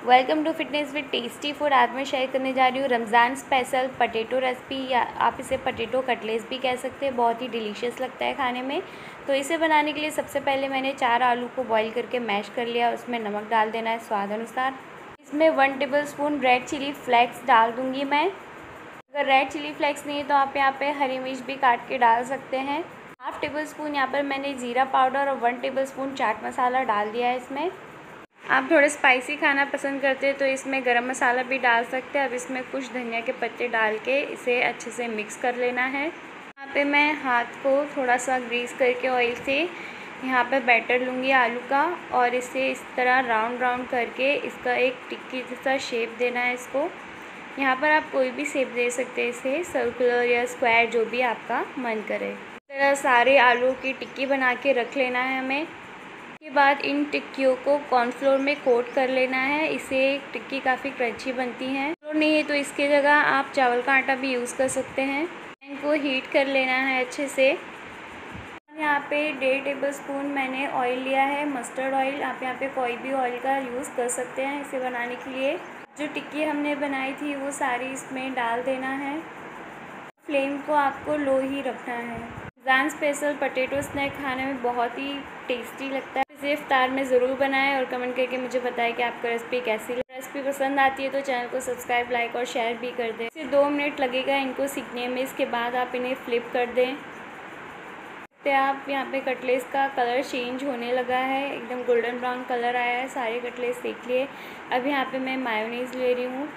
Welcome to fitness with tasty food आज मैं share करने जा रही हूँ रमज़ान स्पेशल पटेटो रेसिपी या आप इसे पटेटो कटलेस भी कह सकते हैं। बहुत ही डिलीशियस लगता है खाने में। तो इसे बनाने के लिए सबसे पहले मैंने चार आलू को बॉईल करके मैश कर लिया। उसमें नमक डाल देना है स्वाद अनुसार। इसमें one tablespoon red chili flakes डाल दूँगी मैं। अगर रेड चिली फ्लेक्स नहीं है तो आप यहाँ पर हरी मिर्च भी काट के डाल सकते हैं। हाफ़ टेबल स्पून यहाँ पर मैंने ज़ीरा पाउडर और one tablespoon chaat masala डाल दिया है इसमें। आप थोड़े स्पाइसी खाना पसंद करते हैं तो इसमें गरम मसाला भी डाल सकते हैं। अब इसमें कुछ धनिया के पत्ते डाल के इसे अच्छे से मिक्स कर लेना है। यहाँ पे मैं हाथ को थोड़ा सा ग्रीस करके ऑयल से यहाँ पे बैटर लूँगी आलू का और इसे इस तरह राउंड राउंड करके इसका एक टिक्की जैसा शेप देना है इसको। यहाँ पर आप कोई भी शेप दे सकते हैं, इसे सर्कुलर या स्क्वायर जो भी आपका मन करे। इस तरह सारे आलू की टिक्की बना के रख लेना है हमें। के बाद इन टिक्कियों को कॉर्नफ्लोर में कोट कर लेना है। इसे टिक्की काफ़ी क्रंची बनती है। तो नहीं है तो इसके जगह आप चावल का आटा भी यूज़ कर सकते हैं। इनको हीट कर लेना है अच्छे से। यहाँ पे डेढ़ टेबल स्पून मैंने ऑयल लिया है मस्टर्ड ऑयल आप यहाँ पे कोई भी ऑयल का यूज़ कर सकते हैं इसे बनाने के लिए। जो टिक्की हमने बनाई थी वो सारी इसमें डाल देना है। फ्लेम को आपको लो ही रखना है। रमज़ान स्पेशल पटेटो स्नैक खाने में बहुत ही टेस्टी लगता है। इसे इफ्तार में ज़रूर बनाएँ और कमेंट करके मुझे बताएँ कि आपको रेसिपी कैसी लगी। रेसिपी पसंद आती है तो चैनल को सब्सक्राइब लाइक और शेयर भी कर दें। इसे दो मिनट लगेगा इनको सीखने में, इसके बाद आप इन्हें फ्लिप कर दें। तो आप यहाँ पे कटलेस का कलर चेंज होने लगा है। एकदम गोल्डन ब्राउन कलर आया है, सारे कटलेस देख लिए। अब यहाँ पे मैं मायोनीज़ ले रही हूँ।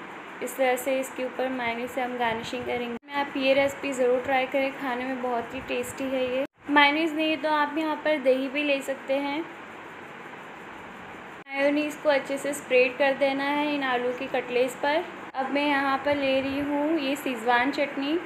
इस तरह से इसके ऊपर मायोनीज से हम गार्निशिंग करेंगे। मैं आप ये रेसिपी ज़रूर ट्राई करें, खाने में बहुत ही टेस्टी है ये। मायोनीज़ नहीं तो आप यहाँ पर दही भी ले सकते हैं। मायोनीज़ को अच्छे से स्प्रेड कर देना है इन आलू की कटलेस पर। अब मैं यहाँ पर ले रही हूँ ये सीजवान चटनी।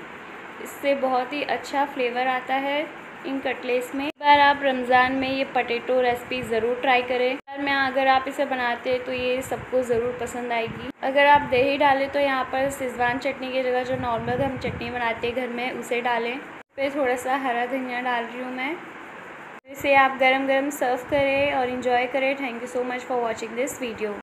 इससे बहुत ही अच्छा फ्लेवर आता है इन कटलेस में। एक बार आप रमज़ान में ये पटेटो रेसिपी ज़रूर ट्राई करें। और मैं अगर आप इसे बनाते हैं तो ये सबको ज़रूर पसंद आएगी। अगर आप दही डालें तो यहाँ पर सिजवान चटनी की जगह जो नॉर्मल हम चटनी बनाते हैं घर में उसे डालें। फिर थोड़ा सा हरा धनिया डाल रही हूँ मैं। इसे आप गरम गरम सर्व करें और इन्जॉय करें। Thank you so much for watching this video